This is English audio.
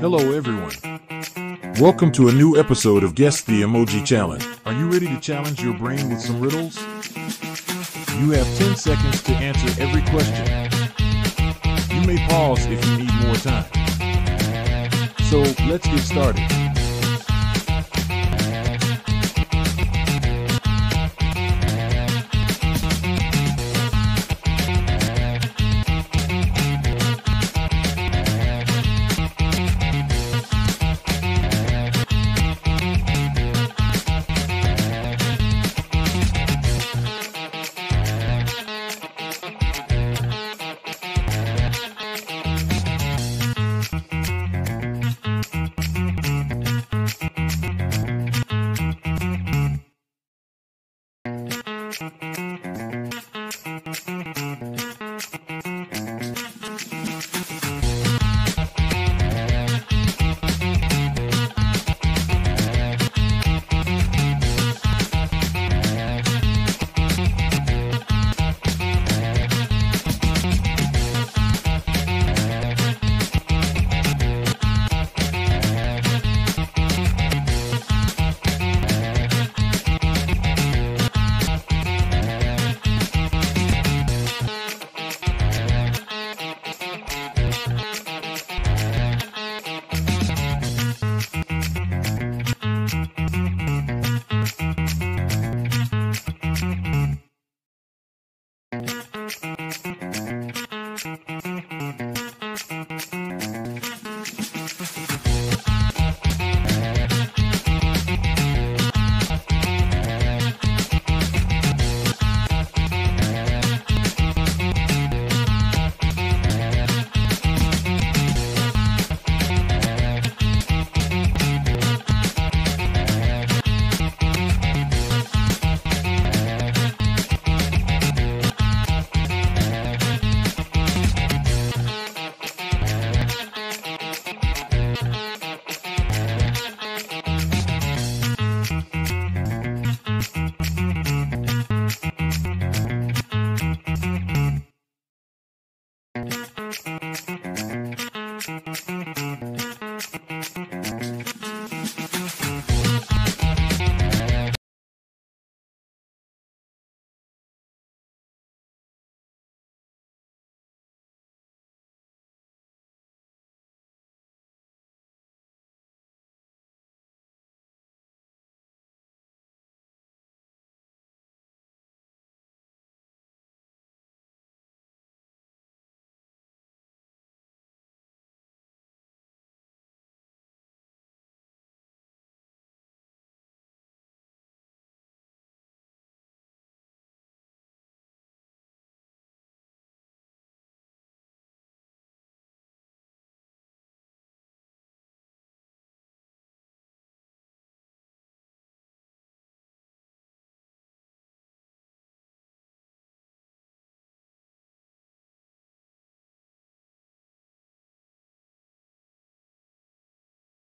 Hello, everyone. Welcome to a new episode of Guess the Emoji Challenge. Are you ready to challenge your brain with some riddles? You have 10 seconds to answer every question. You may pause if you need more time. So let's get started.